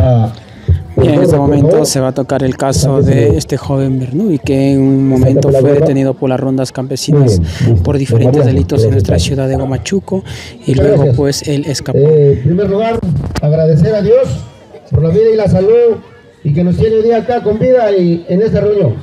la... Y en este momento se va a tocar el caso de este joven Bernoulli que en un momento fue detenido por las rondas campesinas por diferentes delitos en nuestra ciudad de Gomachuco y luego pues él escapó. Eh, en primer lugar, agradecer a Dios por la vida y la salud y que nos tiene hoy día acá con vida y en esta reunión.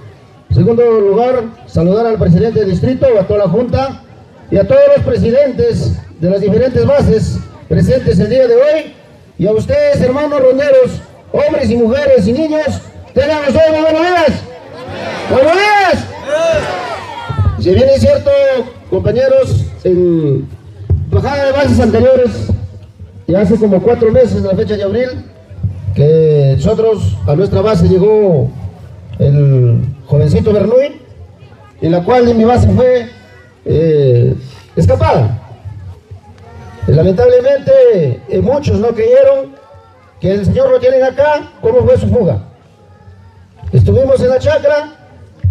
En segundo lugar, saludar al presidente del distrito, a toda la junta y a todos los presidentes de las diferentes bases presentes el día de hoy y a ustedes, hermanos ronderos, hombres y mujeres y niños, tengan los ojos buenos días. Buenos días. Si bien es cierto, compañeros, en bajada de bases anteriores, ya hace como cuatro meses, de la fecha de abril, que nosotros, a nuestra base llegó el jovencito Bernuy, en la cual en mi base fue eh, escapada. Lamentablemente, eh, muchos no creyeron que el Señor lo tienen acá, ¿cómo fue su fuga? Estuvimos en la chacra,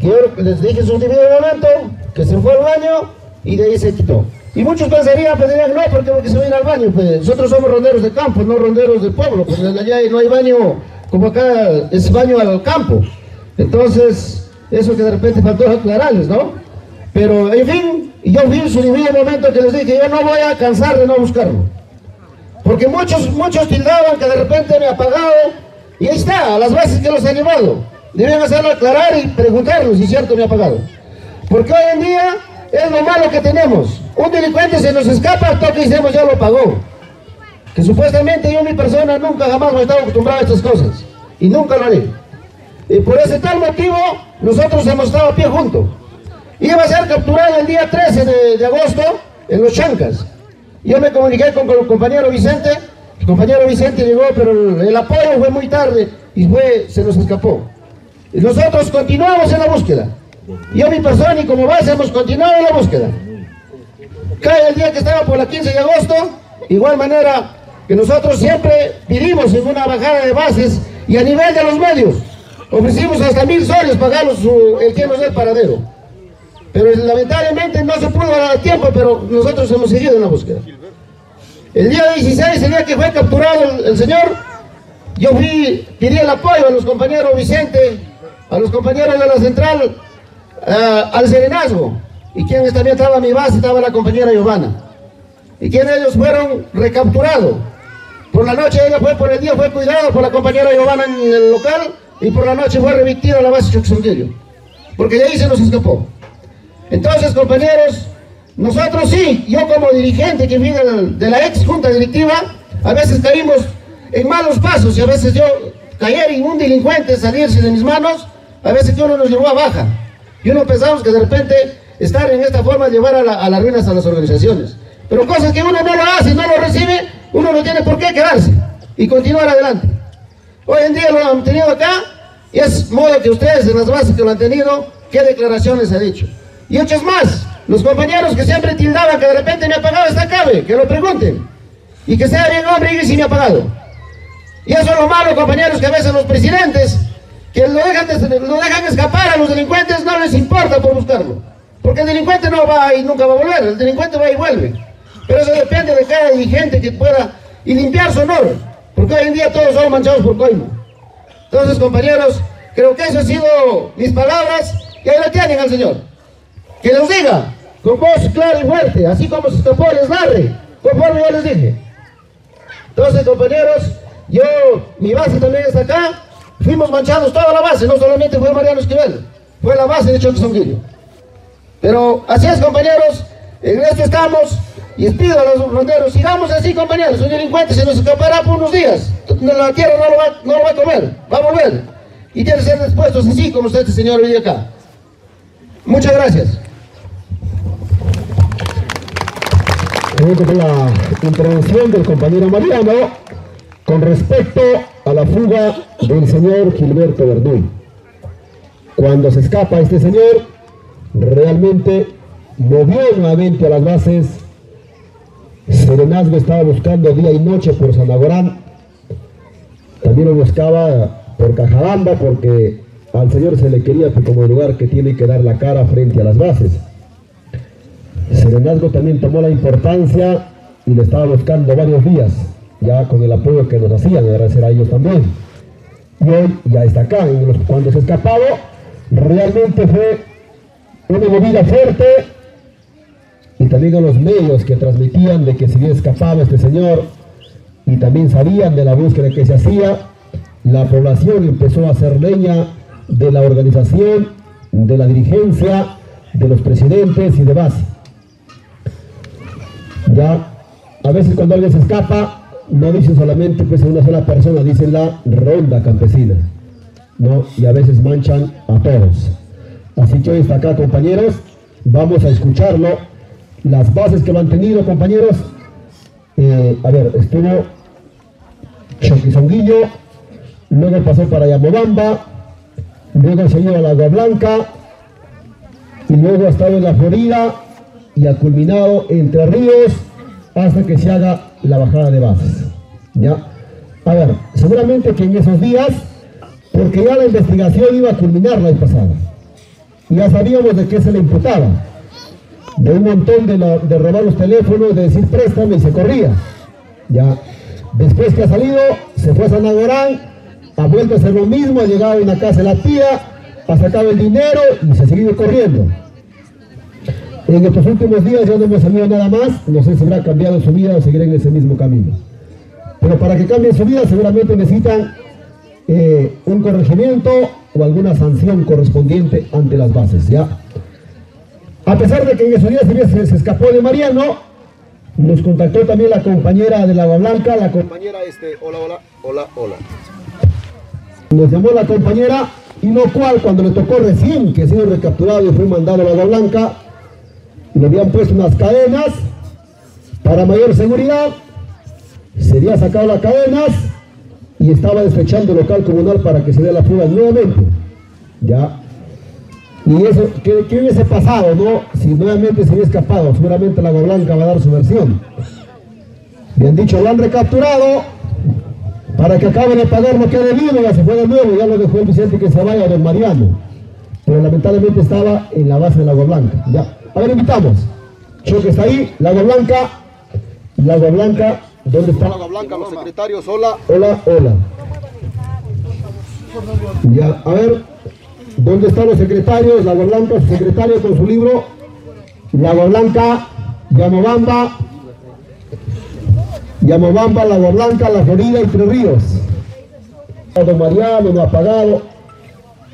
que yo les dije en su debido momento, que se fue al baño y de ahí se quitó. Y muchos pensarían, pues no, porque, porque se va al baño, pues nosotros somos ronderos de campo, no ronderos del pueblo, pues allá no hay baño como acá, es baño al campo. Entonces, eso que de repente faltó aclararles, ¿no? Pero, en fin, yo vi en su debido momento que les dije, yo no voy a cansar de no buscarlo. Porque muchos, muchos tildaban que de repente me ha pagado, y ahí está, a las bases que los han llevado. Deben hacerlo aclarar y preguntarlos si es cierto me ha pagado. Porque hoy en día es lo malo que tenemos. Un delincuente se nos escapa, toque y ya lo pagó. Que supuestamente yo, mi persona, nunca jamás me he estado acostumbrado a estas cosas. Y nunca lo haré. Y por ese tal motivo, nosotros hemos estado a pie juntos. Iba a ser capturado el día 13 de, de agosto en Los Chancas. Yo me comuniqué con, el compañero Vicente, el compañero Vicente llegó, pero el, apoyo fue muy tarde y fue, se nos escapó. Y nosotros continuamos en la búsqueda. Yo, mi persona y como base hemos continuado en la búsqueda. Cae el día que estaba por la 15 de agosto, igual manera que nosotros siempre vivimos en una bajada de bases y a nivel de los medios. Ofrecimos hasta mil soles pagarlos el que nos el paradero. Pero lamentablemente no se pudo dar tiempo, pero nosotros hemos seguido en la búsqueda. El día 16, el día que fue capturado el, señor, yo fui, pedí el apoyo a los compañeros Vicente, a los compañeros de la central, eh, al serenazgo, y quien también estaba mi base, estaba la compañera Giovanna, y quienes ellos fueron recapturados. Por la noche ella fue, por el día fue cuidado por la compañera Giovanna en el local, y por la noche fue revistida a la base Choxonguillo, porque de ahí se nos escapó. Entonces, compañeros, nosotros sí, yo como dirigente que viene de la ex junta directiva, a veces caímos en malos pasos y a veces yo caer en un delincuente salirse de mis manos, a veces que uno nos llevó a baja. Y uno pensamos que de repente estar en esta forma llevar a, a las ruinas a las organizaciones. Pero cosas que uno no lo hace, no lo recibe, uno no tiene por qué quedarse y continuar adelante. Hoy en día lo han tenido acá y es modo que ustedes en las bases que lo han tenido, qué declaraciones ha dicho y muchos más. Los compañeros que siempre tildaban que de repente me ha pagado esta cabe, que lo pregunten. Y que sea bien hombre y si me ha pagado. Y eso es lo malo, compañeros, que a veces los presidentes, que lo dejan, lo dejan escapar a los delincuentes, no les importa por buscarlo. Porque el delincuente no va y nunca va a volver, el delincuente va y vuelve. Pero eso depende de cada dirigente que pueda y limpiar su honor. Porque hoy en día todos son manchados por coimo. Entonces, compañeros, creo que eso han sido mis palabras y ahí lo tienen al Señor que los diga con voz clara y fuerte, así como se escapó les narre, conforme yo les dije. Entonces, compañeros, yo, mi base también está acá, fuimos manchados toda la base, no solamente fue Mariano Esquivel, fue la base de Choque Pero así es, compañeros, en esto estamos, y les pido a los fronteros, sigamos así, compañeros, un delincuente se nos escapará por unos días, la tierra no lo va, no lo va a comer, va a volver, y tiene que ser dispuestos así como usted, este señor, hoy acá. Muchas gracias. Con la intervención del compañero Mariano con respecto a la fuga del señor Gilberto Verduy. Cuando se escapa este señor, realmente movió nuevamente a las bases. Serenazgo estaba buscando día y noche por Sanagorán. También lo buscaba por Cajabamba porque al señor se le quería como el lugar que tiene que dar la cara frente a las bases. Serenazgo también tomó la importancia y le estaba buscando varios días. ya con el apoyo que nos hacían, agradecer a ellos también. Y hoy ya está acá, cuando se escapado, realmente fue una movida fuerte y también a los medios que transmitían de que se había escapado este señor y también sabían de la búsqueda que se hacía, la población empezó a hacer leña de la organización, de la dirigencia, de los presidentes y demás. Ya, a veces cuando alguien se escapa, no dicen solamente pues a una sola persona, dicen la ronda campesina, ¿no? Y a veces manchan a todos. Así que hoy está acá, compañeros, vamos a escucharlo. Las bases que lo han tenido, compañeros, eh, a ver, estuvo Choquizonguillo, luego pasó para Yamobamba, luego se ido a la Agua Blanca, y luego ha estado en la Florida y ha culminado Entre Ríos hasta que se haga la bajada de bases. ¿ya? A ver, seguramente que en esos días, porque ya la investigación iba a culminar la vez pasada, ya sabíamos de qué se le imputaba, de un montón de, de robar los teléfonos, de decir préstame y se corría. Ya, después que ha salido, se fue a San Agorán, ha vuelto a hacer lo mismo, ha llegado a una casa de la tía, ha sacado el dinero y se ha seguido corriendo. En estos últimos días ya no hemos sabido nada más, no sé si habrá cambiado su vida o seguirá en ese mismo camino. Pero para que cambien su vida seguramente necesitan eh, un corregimiento o alguna sanción correspondiente ante las bases, ¿ya? A pesar de que en esos días se, se escapó de Mariano, nos contactó también la compañera de Agua Blanca, la compañera este, hola, hola, hola, hola. Nos llamó la compañera y lo cual cuando le tocó recién que ha sido recapturado y fue mandado a Agua Blanca, le habían puesto unas cadenas para mayor seguridad, se había sacado las cadenas y estaba despechando el local comunal para que se dé la fuga nuevamente. Ya. Y eso, ¿qué, hubiese pasado, no? Si nuevamente se había escapado, seguramente la Blanca va a dar su versión. Bien dicho, lo han recapturado para que acaben de pagar lo que ha debido, ya se fue de nuevo, ya lo dejó el Vicente que se vaya don Mariano. Pero lamentablemente estaba en la base de la Blanca. Ya. A ver, invitamos. que está ahí, Lago Blanca. Lago Blanca, ¿dónde está? Lago Blanca, los secretarios, hola. Hola, hola. Ya, a ver, ¿dónde están los secretarios? Lago Blanca, su secretario con su libro. Lago Blanca, Yamobamba. Yamobamba, Lago Blanca, La Florida y Tres Ríos. Don Mariano, no ha pagado.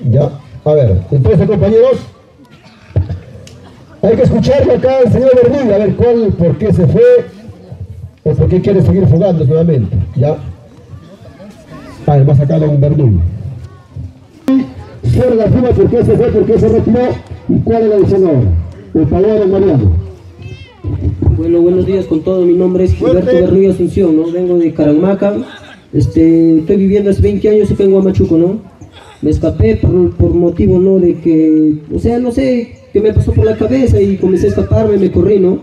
Ya, a ver, entonces compañeros. Hay que escucharlo acá el señor Bernín, a ver cuál, por qué se fue o por qué quiere seguir jugando nuevamente. ¿Ya? Ah, va a sacar a un Bernín. Fuera la fuga, por qué se fue, por qué se retiró y cuál es la decisión ahora. El pagador Mariano. Bueno, buenos días con todo. Mi nombre es Gilberto Berrío Asunción, ¿no? Vengo de Caramaca. Este, estoy viviendo hace 20 años acá en Guamachuco, ¿no? Me escapé por, por motivo, ¿no? De que, o sea, no sé, que me pasó por la cabeza y comencé a escaparme, me corrí, ¿no?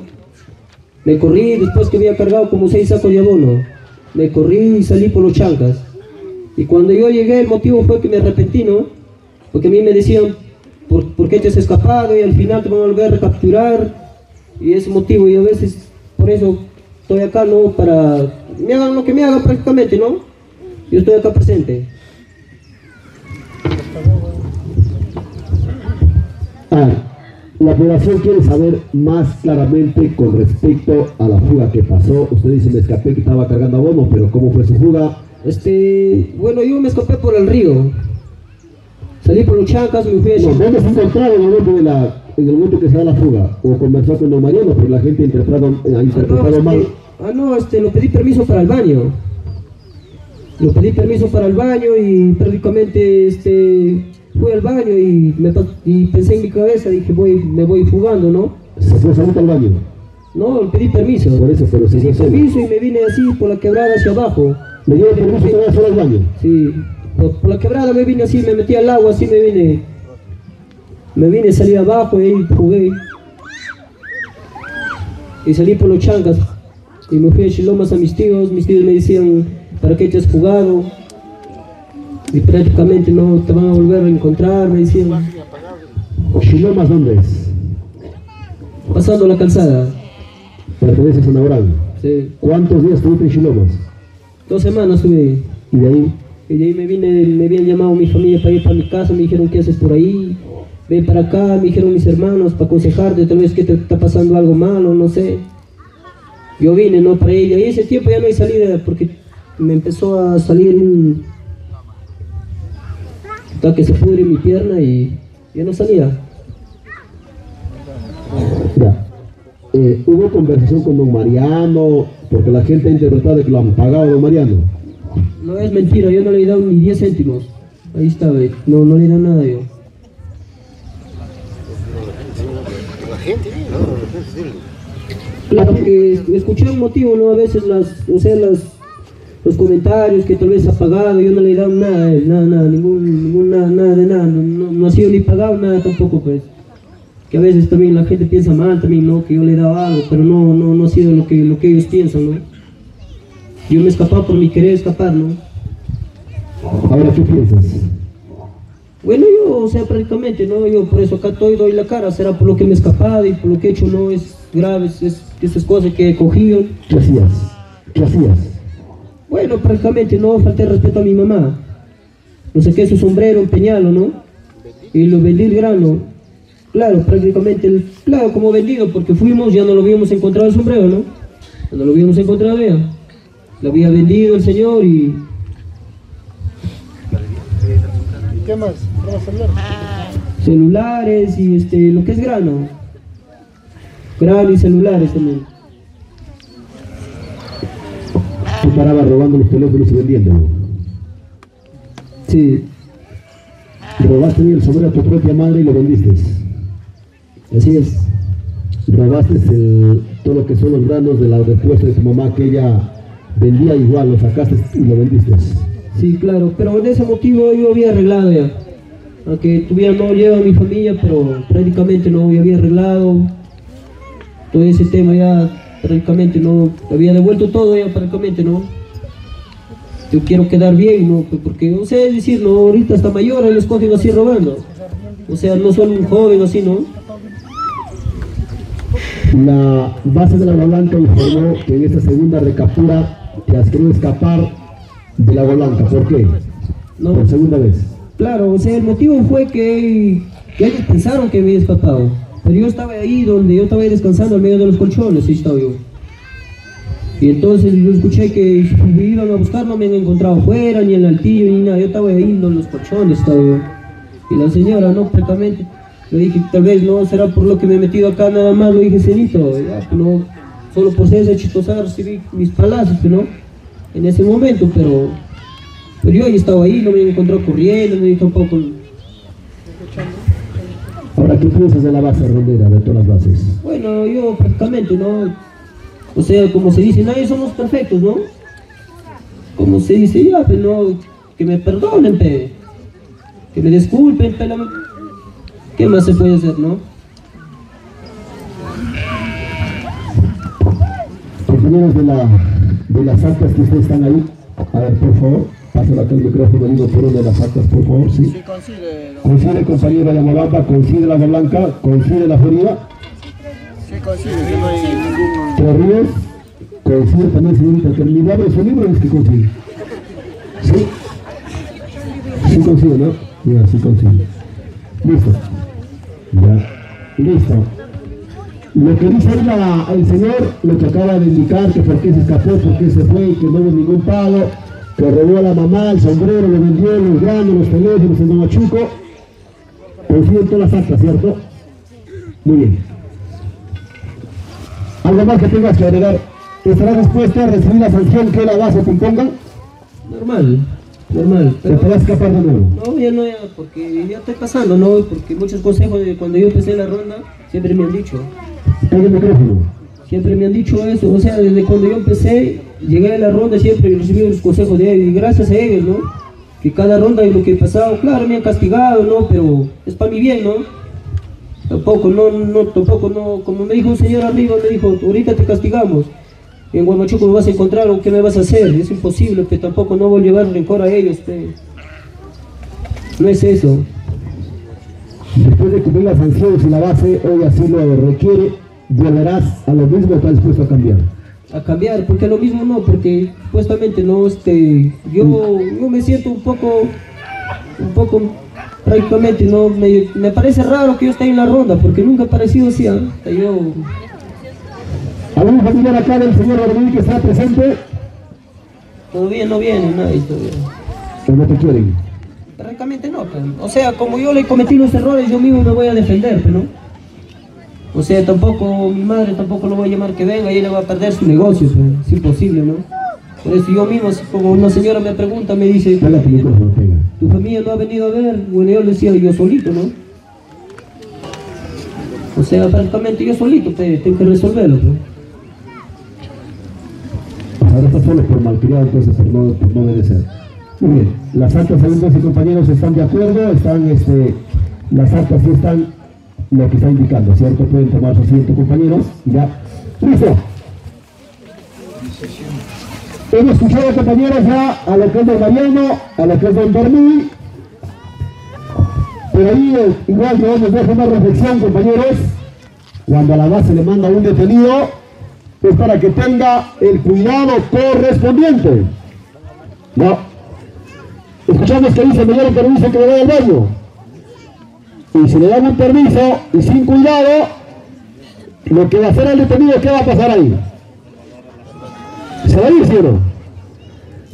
Me corrí después que había cargado como seis sacos de abono. Me corrí y salí por los chancas. Y cuando yo llegué, el motivo fue que me arrepentí, ¿no? Porque a mí me decían, ¿por, qué te has escapado? Y al final te van a volver a recapturar. Y ese motivo, y a veces, por eso estoy acá, ¿no? Para, me hagan lo que me hagan prácticamente, ¿no? Yo estoy acá presente. La población quiere saber más claramente con respecto a la fuga que pasó. Usted dice, me escapé que estaba cargando abono, pero ¿cómo fue su fuga? Este, bueno, yo me escapé por el río. Salí por los chancas, me fui a... No, ¿Dónde se encontraba en el momento, de la, en el momento que se da la fuga? ¿O conversó con don Mariano? Porque la gente ha interpretado, ha interpretado ah, no, mal. Este, ah, no, este, lo pedí permiso para el baño. Lo pedí permiso para el baño y prácticamente, este fui al baño y, me, y pensé en mi cabeza, dije, voy, me voy fugando, ¿no? ¿Se fue solito al baño? No, pedí permiso. Por eso, pero se Pedí permiso y me vine así por la quebrada hacia abajo. ¿Le dio permiso y se solo al baño? Sí, por, la quebrada me vine así, me metí al agua, así me vine. Me vine, salí abajo y ahí jugué. Y salí por los chancas. Y me fui a Chilomas a mis tíos, mis tíos me decían, ¿para qué te has jugado? Y prácticamente no te van a volver a encontrar, me decían. ¿Oxilomas dónde es? Pasando la calzada. ¿Pertenece a Abraham? Sí. ¿Cuántos días estuviste en Chilomas? Dos semanas estuve. ¿Y de ahí? Y de ahí me vine, me habían llamado mi familia para ir para mi casa, me dijeron, ¿qué haces por ahí? Ven para acá, me dijeron mis hermanos, para aconsejarte, tal vez que te está pasando algo malo, no sé. Yo vine, ¿no? Para ella. Y ese tiempo ya no hay salida, porque me empezó a salir un... Hasta que se pudre mi pierna y ya no salía. Ya. Eh, ¿Hubo conversación con don Mariano? Porque la gente ha interpretado de que lo han pagado don Mariano. No es mentira, yo no le he dado ni 10 céntimos. Ahí está, ve. No, no le he dado nada yo. Claro que escuché un motivo, ¿no? A veces las, o sea, las, los comentarios que tal vez ha pagado, yo no le he dado nada, a él, nada, nada, ningún, ningún nada, nada de nada, no, no, no ha sido ni pagado nada tampoco, pues. Que a veces también la gente piensa mal también, ¿no? Que yo le he dado algo, pero no, no, no ha sido lo que, lo que ellos piensan, ¿no? Yo me he escapado por mi querer escapar, ¿no? Ahora, ¿qué piensas? Bueno, yo, o sea, prácticamente, ¿no? Yo por eso acá estoy, doy la cara, será por lo que me he escapado y por lo que he hecho, no es grave, es, es esas cosas que he cogido. ¿Qué hacías? ¿Qué hacías? Bueno, prácticamente no falté respeto a mi mamá. No sé qué, su sombrero, un peñalo, ¿no? Y lo vendí el grano. Claro, prácticamente, el, claro, como vendido, porque fuimos, ya no lo habíamos encontrado el sombrero, ¿no? Ya no lo habíamos encontrado ya. Lo había vendido el señor y... ¿Qué más? Celulares y este, lo que es grano. Grano y celulares también. Tú parabas robando los teléfonos y vendiéndolos. Sí, Robaste el sombrero a tu propia madre y lo vendiste. así es. Robaste el- todo lo que son los granos de la respuesta de tu mamá que ella vendía igual, lo sacaste y lo vendiste. Sí, claro, pero en ese motivo yo había arreglado ya. Aunque tuviera no lleva a mi familia, pero prácticamente no yo había arreglado todo ese tema ya, prácticamente no, había devuelto todo ya prácticamente, ¿no? Yo quiero quedar bien, ¿no? Porque, o sea, es decir, no, ahorita hasta mayores les cogen así robando. O sea, no son un joven así, ¿no? La base de la Blanca informó que en esta segunda recaptura te has querido escapar de la Blanca. ¿Por qué? No. Por segunda vez. Claro, o sea, el motivo fue que, que ellos pensaron que había escapado. Pero yo estaba ahí donde yo estaba ahí descansando al medio de los colchones, ahí estaba yo. Y entonces yo escuché que me iban a buscar no me han encontrado afuera, ni en el altillo, ni nada. Yo estaba ahí en los colchones, estaba yo. Y la señora, no, prácticamente, le dije, tal vez no será por lo que me he metido acá nada más, lo dije, cenito, ya, pues no, solo por ser chistosar recibí mis palazos, pues, ¿no? En ese momento, pero, pero yo ahí estaba ahí, no me he encontrado corriendo, ni tampoco. ¿Qué piensas de la base rondera, de todas las bases? Bueno, yo prácticamente, ¿no? O sea, como se dice, nadie somos perfectos, ¿no? Como se dice, ya, pues no, que me perdonen, pe. Que me disculpen, pe. la- ¿Qué más se puede hacer, no? Compañeros de, la, de las actas que ustedes están ahí, a ver, por favor, pásenlo acá el micrófono, por una de las actas, por favor, sí. Consigue, compañero de Moramba, consigue la Blanca, consigue la Florida, Sí, consigue, que no hay ningún... Tres Ríos, consigue también, señorita, abre su libro es que consigue. Sí, sí consigue, ¿no? Ya, sí consigue. Listo. Ya, listo. Lo que dice la- el señor, lo que acaba de indicar, que por qué se escapó, por qué se fue, que no hubo ningún pago, que robó a la mamá, el sombrero, lo vendió, los granos, los teléfonos, el machuco, consiguen todas las actas, ¿cierto? Muy bien. ¿Algo más que tengas que agregar? ¿Estarás dispuesto a recibir la sanción que la base te imponga? Normal, normal. ¿Te podrás escapar de nuevo? no, ya no, ya, porque ya estoy pasando, ¿no? Porque muchos consejos de cuando yo empecé la ronda siempre me han dicho. Pega el micrófono. Siempre me han dicho eso, o sea, desde cuando yo empecé, llegué a la ronda siempre recibí los consejos de ellos, y gracias a ellos, ¿no? Que cada ronda y lo que he pasado, claro, me han castigado, ¿no? Pero es para mi bien, ¿no? Tampoco, no, no, tampoco, no, como me dijo un señor arriba, me dijo, ahorita te castigamos, en Guamachuco me vas a encontrar, ¿o ¿qué me vas a hacer? Es imposible, que tampoco no voy a llevar rencor a ellos, pe. No es eso. Después de cumplir la sanción, si la base hoy así lo requiere, volverás a lo mismo o estás dispuesto a cambiar. A cambiar, porque lo mismo no, porque supuestamente no, este, yo, yo me siento un poco, un poco, prácticamente, no, me, me parece raro que yo esté en la ronda, porque nunca ha parecido así, ¿ah? yo... ¿Algún familiar acá del señor que está presente? Todavía no viene nadie, todavía. ¿O no te quieren? Prácticamente no, pues. o sea, como yo le cometí los errores, yo mismo me voy a defender, pero no. O sea, tampoco, mi madre tampoco lo voy a llamar que venga y ella va a perder su negocio, pues. es imposible, ¿no? Por eso yo mismo, como una señora me pregunta, me dice, tu familia no ha venido a ver, bueno, yo le decía yo solito, ¿no? O sea, prácticamente yo solito pues, tengo que resolverlo, ¿no? Ahora está solo por malcriado, entonces por no, por no obedecer. Muy bien, las actas, alumnos y compañeros, están de acuerdo, están, este, las actas sí están lo que está indicando, ¿cierto? Pueden tomar su asiento, compañeros, ya. ¡Listo! Hemos escuchado, compañeros, ya a lo que es del Mariano, a lo que es del Bermí, pero ahí eh, igual debemos dejar una reflexión, compañeros, cuando a la base le manda un detenido, es para que tenga el cuidado correspondiente. No. Escuchamos que dice, me dieron permiso que me vaya al baño. Y si le dan un permiso y sin cuidado, lo que va a hacer el detenido, ¿qué va a pasar ahí? ¿Se va a ir, ¿sí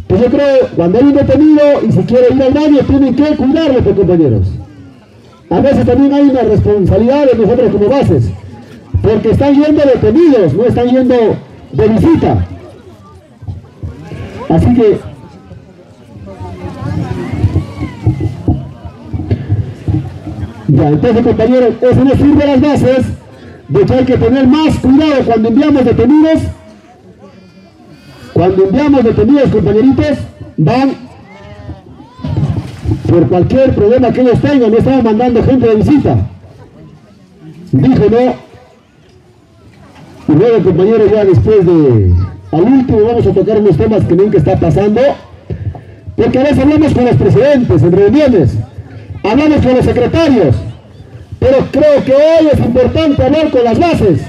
Pues yo creo, cuando hay un detenido y si quiere ir al baño, tienen que cuidarlo, pues, compañeros. A veces también hay una responsabilidad de nosotros como bases porque están yendo detenidos, no están yendo de visita. Así que entonces compañeros, eso nos sirve a las bases de que hay que tener más cuidado cuando enviamos detenidos. Cuando enviamos detenidos, compañeritos, van por cualquier problema que ellos tengan, no estamos mandando gente de visita. Dijo, no, y luego, compañeros, ya después de... Al último vamos a tocar unos temas que nunca está pasando. Porque a veces hablamos con los presidentes en reuniones. Hablamos con los secretarios. Pero creo que hoy es importante hablar con las bases.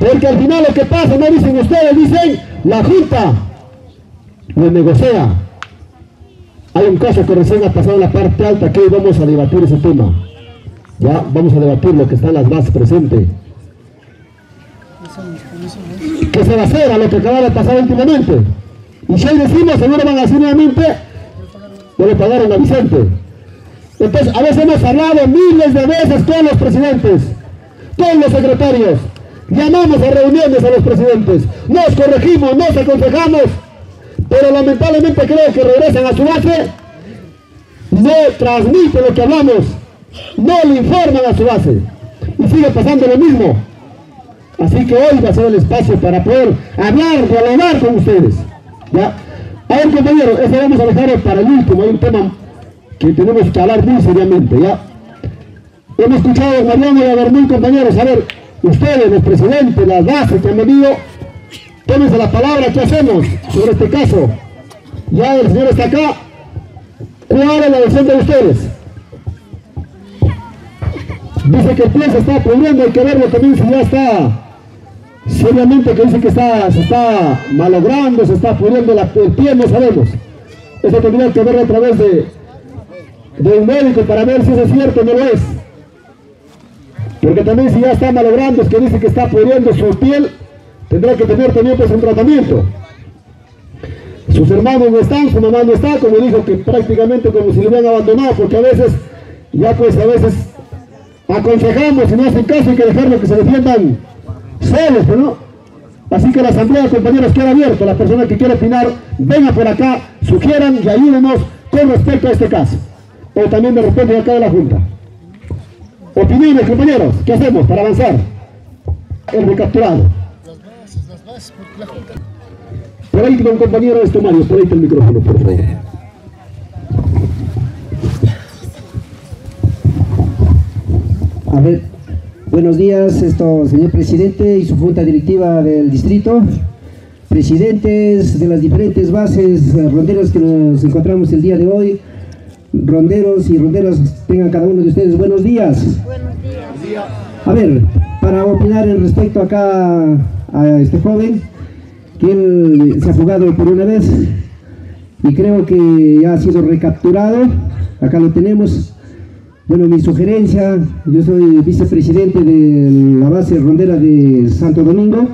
Porque al final lo que pasa, no dicen ustedes, dicen la Junta lo negocia. Hay un caso que recién ha pasado en la parte alta que hoy vamos a debatir ese tema. Ya vamos a debatir lo que están las bases presentes. ¿Qué se va a hacer a lo que acaba de pasar últimamente? Y si hoy decimos, seguro van a nuevamente, no le pagaron a Vicente. Entonces, a veces hemos hablado miles de veces con los presidentes, con los secretarios. Llamamos a reuniones a los presidentes, nos corregimos, nos aconsejamos, pero lamentablemente creo que regresan a su base, no transmiten lo que hablamos, no le informan a su base. Y sigue pasando lo mismo. Así que hoy va a ser el espacio para poder hablar, dialogar con ustedes. ¿ya? A ver compañeros, eso vamos a dejar para el último, hay un tema que tenemos que hablar muy seriamente. ¿ya? Hemos escuchado a Mariano y a Bermín, compañeros, a ver, ustedes, los presidentes, las bases que han venido, tómense la palabra, ¿qué hacemos sobre este caso? Ya el señor está acá, ¿cuál es la versión de ustedes? Dice que el pie se está pudriendo, hay que verlo también si ya está seriamente que dice que está, se está malogrando, se está pudriendo el pie, no sabemos. Eso tendría que verlo a través de, de un médico para ver si eso es cierto o no lo es. Porque también si ya está malogrando, es que dice que está pudriendo su piel, tendrá que tener también pues un tratamiento. Sus hermanos no están, su mamá no está, como dijo que prácticamente como si lo hubieran abandonado, porque a veces, ya pues a veces aconsejamos y no hacen caso, hay que dejarlo que se defiendan solos, ¿no? Así que la asamblea, compañeros, queda abierta. Las personas que quieran opinar, vengan por acá, sugieran y ayúdenos con respecto a este caso. O también de repente acá de la Junta. Opiniones, compañeros, ¿qué hacemos para avanzar? El recapturado. Por ahí, don compañero, esto Mario, por ahí el micrófono, por favor. A ver. Buenos días, esto, señor presidente y su junta directiva del distrito, presidentes de las diferentes bases eh, ronderas que nos encontramos el día de hoy, ronderos y ronderas, tengan cada uno de ustedes buenos días. Buenos días. A ver, para opinar en respecto acá a este joven, que él se ha jugado por una vez y creo que ya ha sido recapturado. Acá lo tenemos. Bueno, mi sugerencia, yo soy vicepresidente de la base rondera de Santo Domingo.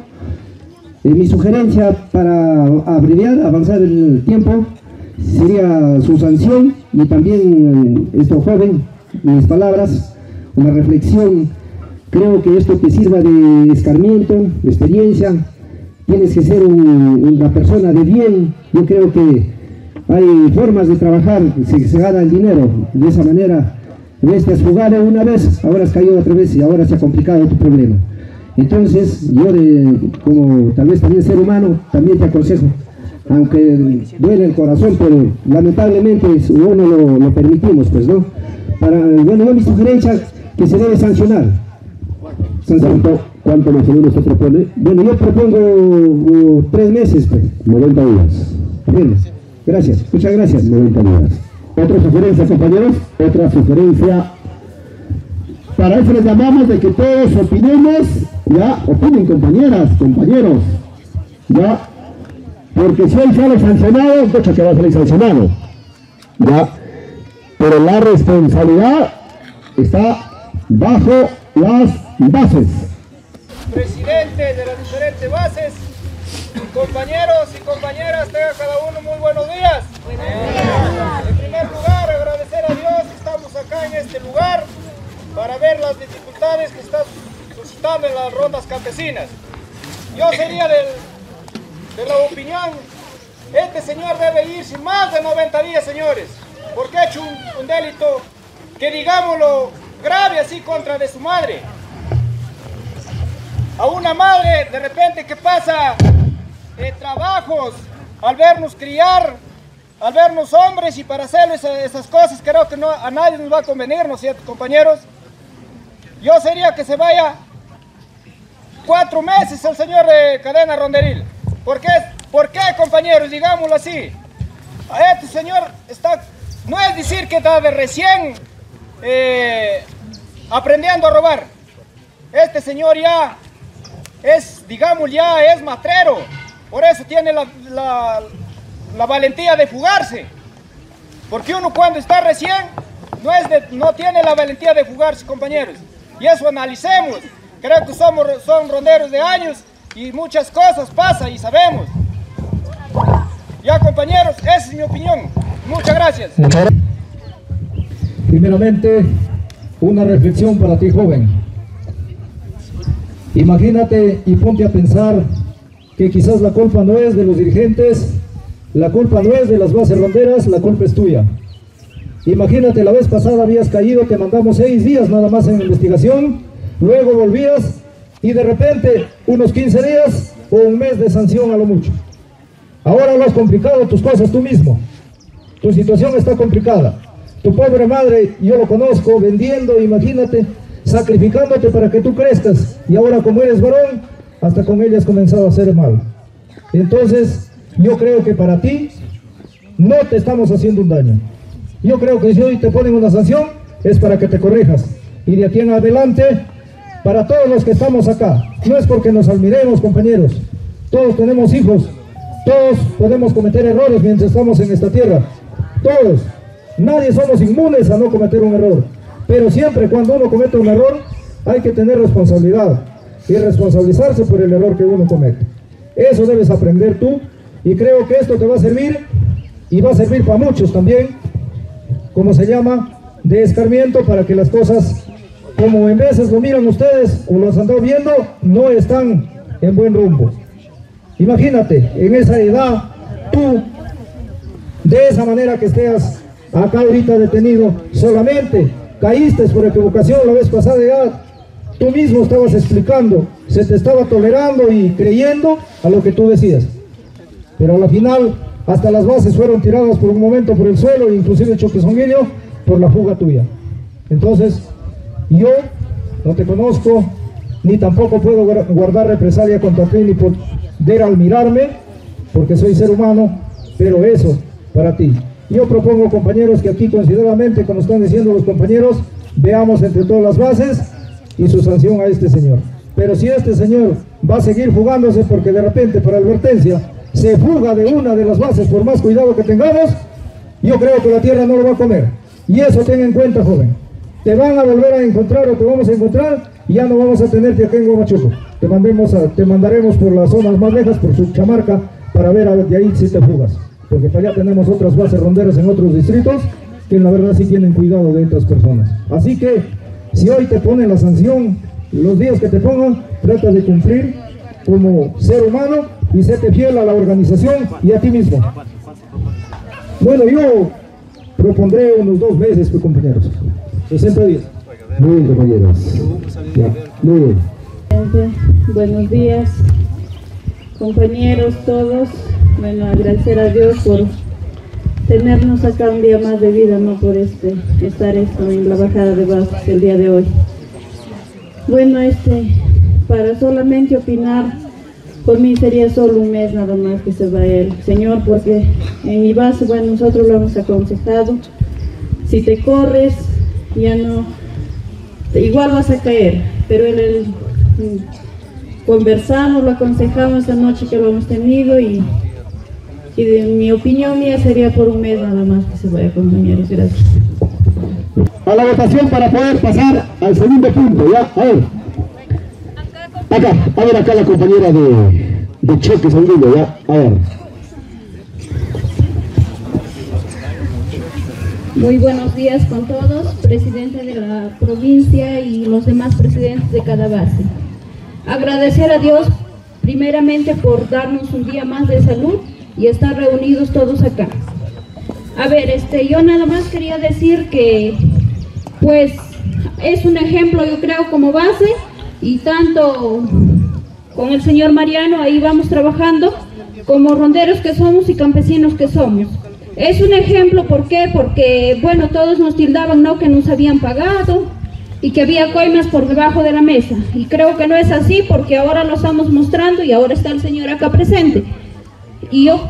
Eh, mi sugerencia para abreviar, avanzar el tiempo, sería su sanción y también eh, esto joven, mis palabras, una reflexión. Creo que esto te sirva de escarmiento, de experiencia. Tienes que ser una persona de bien. Yo creo que hay formas de trabajar, si se gana el dinero de esa manera. Ves, te has jugado una vez, ahora has caído otra vez y ahora se ha complicado tu problema. Entonces, yo de, como tal vez también ser humano, también te aconsejo, aunque duele el corazón, pero lamentablemente uno lo, lo permitimos, pues, ¿no? Para, bueno, yo mi sugerencia que se debe sancionar. ¿Cuánto, ¿Cuánto más o menos se propone? Bueno, yo propongo uh, tres meses, pues. 90 días. Bien, gracias, muchas gracias. 90 días. Otra sugerencia, compañeros, otra sugerencia. Para eso les llamamos de que todos opinemos, ya, opinen compañeras, compañeros, ya, porque si hoy sale sancionado, de hecho que va a salir sancionado, ya, pero la responsabilidad está bajo las bases. Presidente de las diferentes bases, compañeros y compañeras, tengan cada uno muy buenos días. En primer lugar, agradecer a Dios que estamos acá en este lugar para ver las dificultades que está suscitando en las rondas campesinas. Yo sería del, de la opinión, este señor debe ir sin más de 90 días, señores, porque ha hecho un, delito que digámoslo grave así contra de su madre. A una madre de repente que pasa eh, trabajos al vernos criar, al vernos hombres y para hacer esa- esas cosas creo que no, a nadie nos va a convenir, ¿no es cierto, compañeros? Yo sería que se vaya cuatro meses el señor de Cadena Ronderil. ¿Por qué? ¿Por qué, compañeros? Digámoslo así. Este señor está, no es decir que está de recién eh, aprendiendo a robar. Este señor ya es, digamos, ya es matrero. Por eso tiene la, la- la valentía de fugarse. Porque uno cuando está recién no, es de- no tiene la valentía de fugarse, compañeros. Y eso analicemos. Creo que somos, son ronderos de años y muchas cosas pasan y sabemos. Ya, compañeros, esa es mi opinión. Muchas gracias. Primeramente, una reflexión para ti, joven. Imagínate y ponte a pensar que quizás la culpa no es de los dirigentes, la culpa no es de las bases ronderas, la culpa es tuya. Imagínate, la vez pasada habías caído, te mandamos seis días nada más en investigación, luego volvías y de repente unos 15 días o un mes de sanción a lo mucho. Ahora lo has complicado tus cosas tú mismo. Tu situación está complicada. Tu pobre madre, yo lo conozco, vendiendo, imagínate, sacrificándote para que tú crezcas. Y ahora como eres varón, hasta con ella has comenzado a hacer mal. Entonces, yo creo que para ti no te estamos haciendo un daño. Yo creo que si hoy te ponen una sanción es para que te corrijas. Y de aquí en adelante, para todos los que estamos acá, no es porque nos admiremos, compañeros. Todos tenemos hijos, todos podemos cometer errores mientras estamos en esta tierra. Todos. Nadie somos inmunes a no cometer un error. Pero siempre cuando uno comete un error, hay que tener responsabilidad y responsabilizarse por el error que uno comete. Eso debes aprender tú y creo que esto te va a servir y va a servir para muchos también, como se llama, de escarmiento para que las cosas, como en veces lo miran ustedes o los han estado viendo, no están en buen rumbo. Imagínate, en esa edad, tú, de esa manera que estés acá ahorita detenido, solamente caíste por equivocación la vez pasada ya, tú mismo estabas explicando, se te estaba tolerando y creyendo a lo que tú decías. Pero a la final, hasta las bases fueron tiradas por un momento por el suelo, inclusive Choquesonguillo, por la fuga tuya. Entonces, yo no te conozco, ni tampoco puedo guar- guardar represalia contra ti, ni poder al mirarme, porque soy ser humano, pero eso para ti. Yo propongo, compañeros, que aquí consideradamente, como están diciendo los compañeros, veamos entre todas las bases y su sanción a este señor. Pero si este señor va a seguir fugándose porque de repente por advertencia se fuga de una de las bases por más cuidado que tengamos, yo creo que la tierra no lo va a comer. Y eso ten en cuenta, joven. Te van a volver a encontrar o te vamos a encontrar y ya no vamos a tenerte aquí en Guamachuco. Te, mandemos te mandaremos por las zonas más lejas, por su chamarca, para ver a de ahí si te fugas. Porque para allá tenemos otras bases ronderas en otros distritos que la verdad sí tienen cuidado de estas personas. Así que si hoy te ponen la sanción, los días que te pongan, trata de cumplir como ser humano y sete fiel a la organización y a ti mismo. Bueno, yo propondré unos dos meses, pues, compañeros. 60 días. Muy bien, compañeros. Muy bien. Buenos días, compañeros todos. Bueno, agradecer a Dios por tenernos acá un día más de vida, no por este estar esto en la bajada de bases el día de hoy. Bueno, este, para solamente opinar, por mí sería solo un mes nada más que se va el Señor, porque en mi base, bueno, nosotros lo hemos aconsejado, si te corres, ya no, igual vas a caer, pero en el, conversamos, lo aconsejamos esta noche que lo hemos tenido y, y de mi opinión mía sería por un mes nada más que se vaya compañeros, gracias. A la votación para poder pasar al segundo punto, ¿ya? A ver. Acá, a ver acá la compañera de, de Cheque Sanguino, ¿ya? A ver. Muy buenos días con todos, presidente de la provincia y los demás presidentes de cada base. Agradecer a Dios primeramente por darnos un día más de salud y estar reunidos todos acá. A ver, este, yo nada más quería decir que, pues, es un ejemplo, yo creo, como base y tanto con el señor Mariano ahí vamos trabajando como ronderos que somos y campesinos que somos. Es un ejemplo, ¿por qué? Porque, bueno, todos nos tildaban, ¿no?, que nos habían pagado y que había coimas por debajo de la mesa. Y creo que no es así porque ahora lo estamos mostrando y ahora está el señor acá presente. Y yo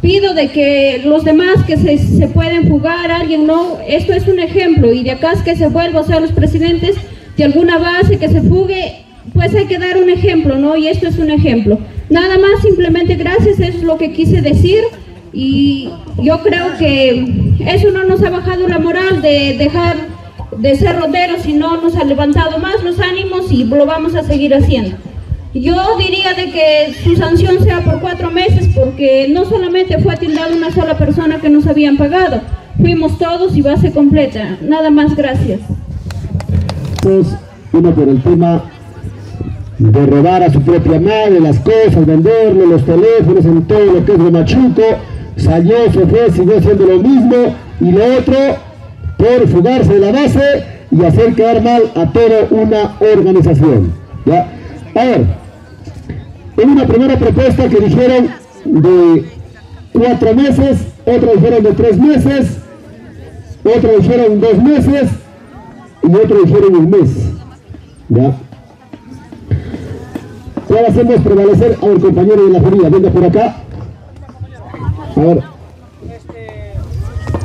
pido de que los demás que se, se pueden fugar, alguien no, esto es un ejemplo y de acá es que se vuelva, o sea, los presidentes de alguna base que se fugue, pues hay que dar un ejemplo, ¿no? Y esto es un ejemplo. Nada más, simplemente gracias, es lo que quise decir y yo creo que eso no nos ha bajado la moral de dejar de ser ronderos, sino nos ha levantado más los ánimos y lo vamos a seguir haciendo. Yo diría de que su sanción sea por cuatro meses porque no solamente fue tildada una sola persona que nos habían pagado, fuimos todos y base completa. Nada más, gracias. Pues, uno por el tema de robar a su propia madre las cosas, venderle los teléfonos en todo lo que es de Machuco, salió, se fue, siguió haciendo lo mismo, y lo otro por fugarse de la base y hacer quedar mal a toda una organización. ¿ya? A ver, en una primera propuesta que dijeron de cuatro meses, otros dijeron de tres meses, otros dijeron dos meses y otros dijeron un mes. ¿ya? ¿Cuál hacemos prevalecer a un compañero de la judía? Venga por acá. Este,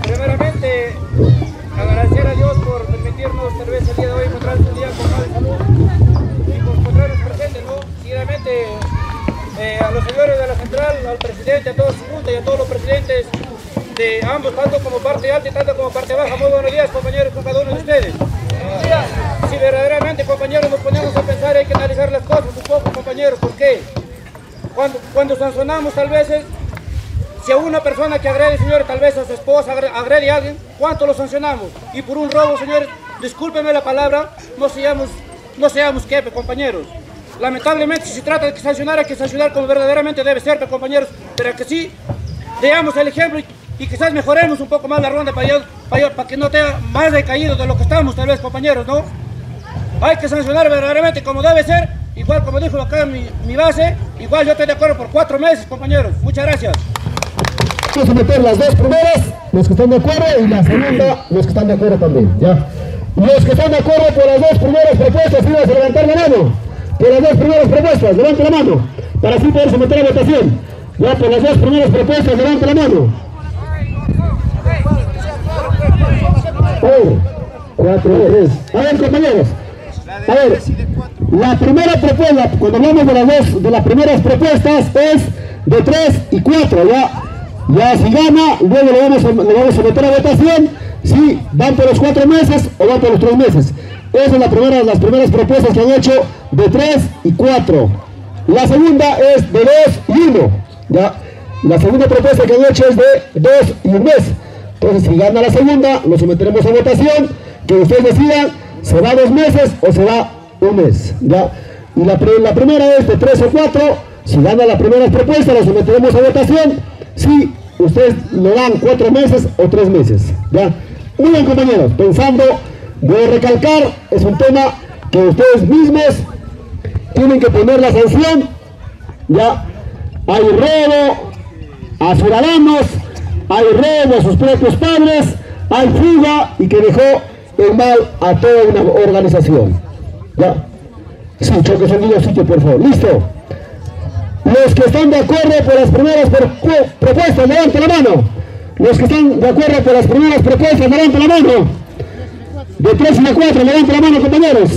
primeramente, agradecer a Dios por permitirnos tal vez el día de hoy encontrar un día con más salud y por encontrarnos presentes, ¿no? Seguidamente, eh, a los señores de la central, al presidente, a toda su junta y a todos los presidentes de ambos, tanto como parte alta y tanto como parte baja. Muy buenos días, compañeros, con cada de ustedes. Si verdaderamente, compañeros, nos ponemos a pensar, hay que analizar las cosas un poco, compañeros. ¿Por qué? Cuando, cuando sancionamos, tal vez, si a una persona que agrede, señores, tal vez a su esposa agre- agrede a alguien, ¿cuánto lo sancionamos? Y por un robo, señores, discúlpenme la palabra, no seamos, no seamos quepe, compañeros. Lamentablemente, si se trata de sancionar, hay que sancionar como verdaderamente debe ser, compañeros, pero que sí, veamos el ejemplo y, quizás mejoremos un poco más la ronda para, para que no tenga más decaído de lo que estamos, tal vez, compañeros, ¿no? Hay que sancionar verdaderamente como debe ser, igual como dijo acá mi, mi base, igual yo estoy de acuerdo por cuatro meses, compañeros. Muchas gracias. Vamos a meter las dos primeras, los que están de acuerdo, y la segunda, los que están de acuerdo también, ¿ya? Los que están de acuerdo por las dos primeras propuestas, a levantar la mano. Por las dos primeras propuestas, levante la mano, para así poder someter a votación. Ya, por las dos primeras propuestas, levante la mano. Cuatro, tres. A ver, compañeros. A ver, La primera propuesta, cuando hablamos de las dos, de las primeras propuestas, es de 3 y 4, ya, ya si gana, luego le vamos, a, vamos a meter a votación, si van por los 4 meses o van por los 3 meses. Esas son la las primeras propuestas que han hecho de 3 y 4. La segunda es de 2 y 1, ya. La segunda propuesta que han hecho es de 2 y 1 mes. Entonces, si gana la segunda, lo someteremos a votación, que ustedes decidan, se va dos meses o se va un mes. ¿ya? Y la, la primera es de 3 o 4, si gana la primera propuesta, la someteremos a votación, si ustedes lo dan 4 meses o 3 meses. ¿ya? Muy bien, compañeros, pensando, voy a recalcar, es un tema que ustedes mismos tienen que poner la sanción, ¿ya? Hay robo a ciudadanos, hay robo a sus propios padres, hay fuga y que dejó en mal a toda una organización. ¿Ya? Sí, choque sonido, sitio, por favor. ¿Listo? Los que están de acuerdo por las primeras propuestas, levanten la mano. Los que están de acuerdo por las primeras propuestas, levanten la mano. De 3 a 4, levanten la mano, compañeros.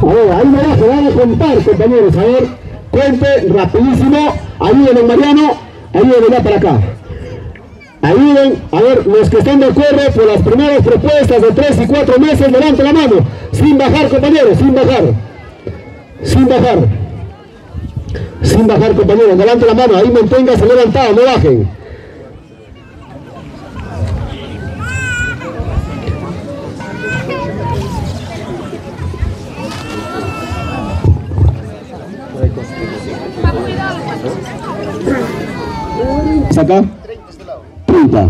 A ver, ahí me va, a contar, compañeros. A ver, cuente rapidísimo. Ayúdenme, Mariano. Ayúdenme para acá. Ayuden, a ver, los que están de acuerdo por las primeras propuestas de 3 y 4 meses, levanten la mano. Sin bajar, compañeros, sin bajar. Sin bajar. Sin bajar, compañeros, levanten la mano. Ahí manténgase levantado, no bajen. acá? 30.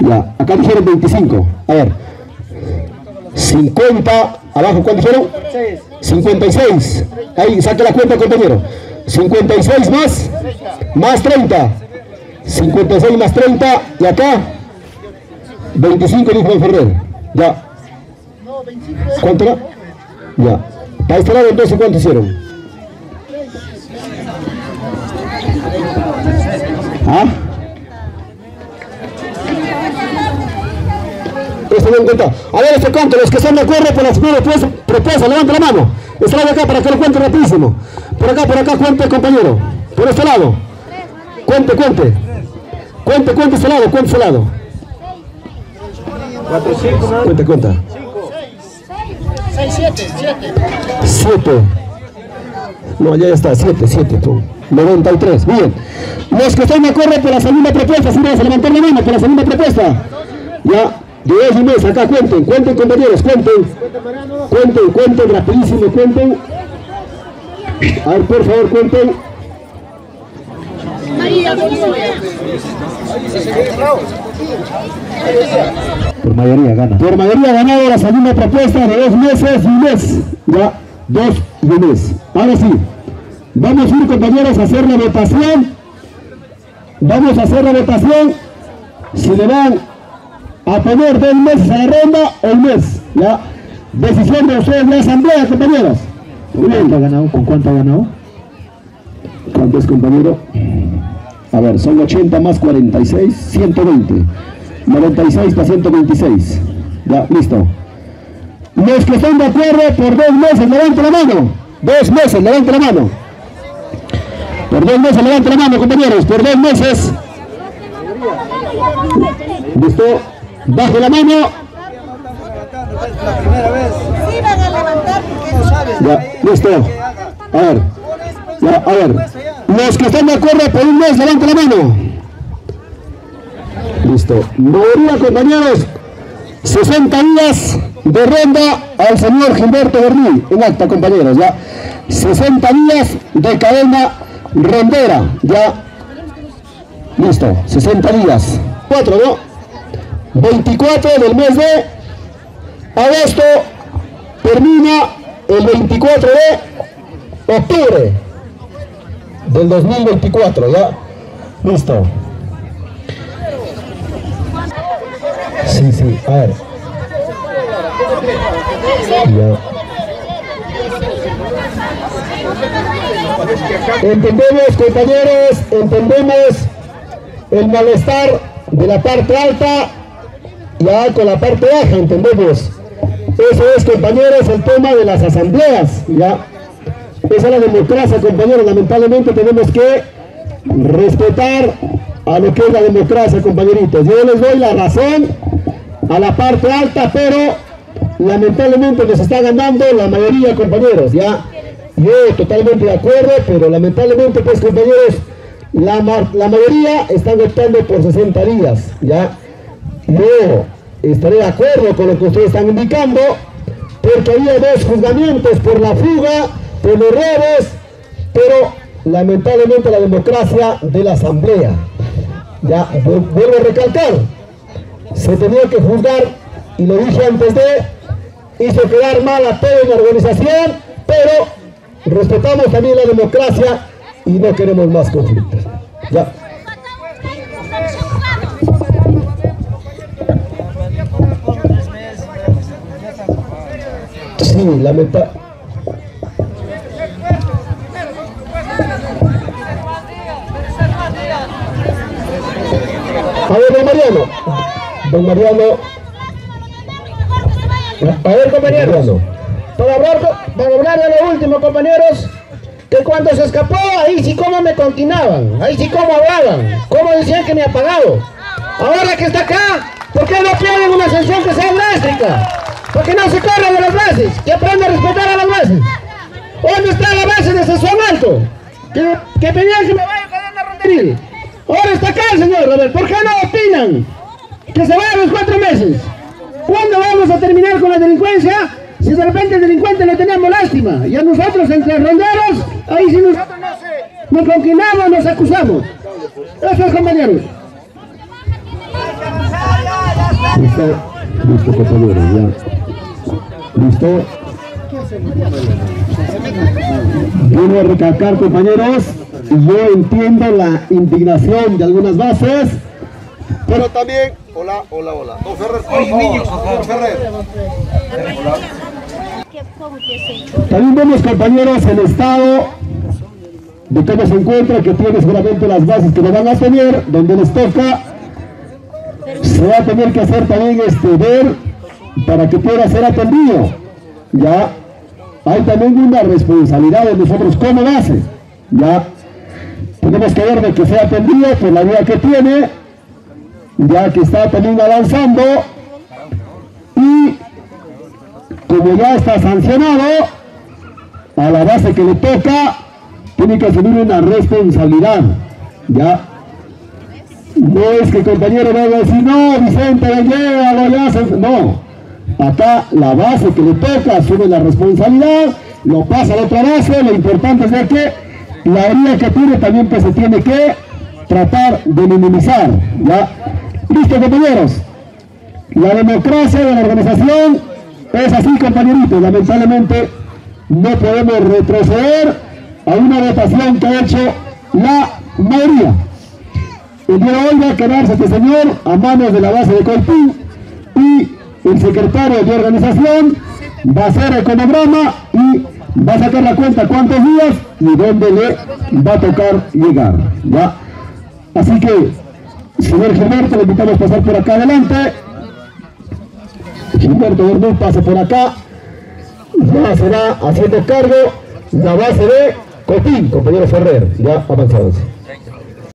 Ya, acá dijeron 25. A ver. 50. Abajo, ¿cuánto dijeron? 56. Ahí, saque la cuenta, compañero. 56 más. Más 30. 56 más 30. Y acá. 25 dijo Juan Ferrer. Ya. ¿Cuánto era? Ya. Para este lado entonces, ¿cuánto hicieron? ¿Ah? Cuenta. A ver, este cuento, los que están de acuerdo por las primeras propuestas, levanten la mano. Lado de acá para que lo cuente rapidísimo. Por acá, por acá, cuente, compañero. Por este lado. Cuente, cuente. Cuente, cuente este lado, cuente este lado. Cuente, cuenta. 6, 7, 7. 7. No, ya está, 7, 7. 93. Bien. Los que están de acuerdo por la segunda propuesta, si vas a levantar la mano por la segunda propuesta. Ya, de dos y mes, acá cuenten, cuenten compañeros, cuenten. Cuenten, cuenten, rapidísimo, cuenten. A ver, por favor, cuenten. Por mayoría gana. Por mayoría ganado la segunda propuesta de dos meses y un mes. Ya, dos y un mes. Ahora sí. Vamos a ir compañeros a hacer la votación. Vamos a hacer la votación. Si le van a poner dos meses a la ronda o mes. ¿ya? Decisión de ustedes de la asamblea, compañeros. ¿Con cuánto ha ganado? ¿Con cuánto ha ganado? ¿Cuánto es, compañero? A ver, son 80 más 46, 120. 96 para 126. Ya, listo. Los que están de acuerdo por dos meses, levanten la mano. Dos meses, levanten la mano. Por dos meses, levante la mano, compañeros. Por dos meses. ¿Listo? Bajo la mano. Ya, listo. A ver. Ya, a ver. Los que están de acuerdo por un mes, levante la mano. Listo. Mayoría, compañeros. 60 días de ronda al señor Gilberto Berní. En acta, compañeros. Ya. 60 días de cadena Rondera, ya. Listo, 60 días. 4, ¿no? 24 del mes de agosto termina el 24 de octubre del 2024, ¿ya? Listo. Sí, sí, a ver. Entendemos, compañeros, entendemos el malestar de la parte alta y con la parte baja, entendemos. Eso es, compañeros, el tema de las asambleas, ¿ya? Esa es la democracia, compañeros. Lamentablemente tenemos que respetar a lo que es la democracia, compañeritos. Yo les doy la razón a la parte alta, pero lamentablemente nos está ganando la mayoría, compañeros, ¿ya? Yo totalmente de acuerdo, pero lamentablemente, pues, compañeros, la, la mayoría están optando por 60 días, ¿ya? Yo estaré de acuerdo con lo que ustedes están indicando, porque había dos juzgamientos por la fuga, por los robos, pero lamentablemente la democracia de la asamblea. Ya, vuelvo a recalcar, se tenía que juzgar, y lo dije antes de, hizo quedar mal a toda la organización, pero respetamos también la democracia y no queremos más conflictos. Ya. Sí, lamentable. A ver, don Mariano. Don Mariano. A ver, compañeros. Para hablar, para hablar de lo último, compañeros, que cuando se escapó, ahí sí como me continuaban, ahí sí como hablaban, como decían que me ha pagado. Ahora que está acá, ¿por qué no piden una sanción que sea drástica? Porque no se corra de las bases, que aprenda a respetar a las bases. ¿Dónde está la base de asesoramiento? Que, que pedían que me vaya a cadena ronderil. Ahora está acá, señor Robert. ¿Por qué no opinan que se vayan los cuatro meses? ¿Cuándo vamos a terminar con la delincuencia? Si de repente el delincuente le tenemos lástima. Y a nosotros, entre ronderos, ahí sí nosotros nos conquinamos, nos acusamos. Eso es, compañeros. Listo, listo, compañeros, ya. ¿Listo? Quiero a recalcar, compañeros, yo entiendo la indignación de algunas bases, pero también... Hola, hola, hola. Don Ferrer, por favor. niños, don Ferrer. También vemos, compañeros, el estado de cómo se encuentra, que tiene seguramente las bases que lo van a tener, donde les toca, se va a tener que hacer también este ver para que pueda ser atendido. Ya hay también una responsabilidad de nosotros como base. Ya tenemos que ver de que sea atendido por la vía que tiene, ya que está también avanzando y como ya está sancionado, a la base que le toca, tiene que asumir una responsabilidad. Ya no es que el compañero vaya a decir, no, Vicente, llévalo, ya. No, acá la base que le toca asume la responsabilidad, lo pasa a la otra base, lo importante es de que la herida que tiene también pues se tiene que tratar de minimizar. ¿ya? Listo compañeros, la democracia de la organización es así compañeritos, lamentablemente no podemos retroceder a una votación que ha hecho la mayoría. El día de hoy va a quedarse este señor a manos de la base de Colpín y el secretario de organización va a hacer el cronograma y va a sacar la cuenta cuántos días y dónde le va a tocar llegar. ¿ya? Así que, señor Gilberto, le invitamos a pasar por acá adelante. Gilberto Gordón pasa por acá. Ya será haciendo cargo la base de Cotín, compañero Ferrer. Ya avanzamos.